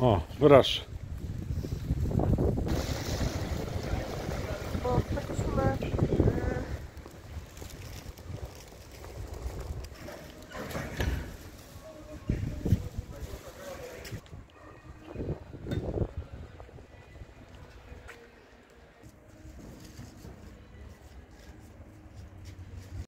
O, proszę.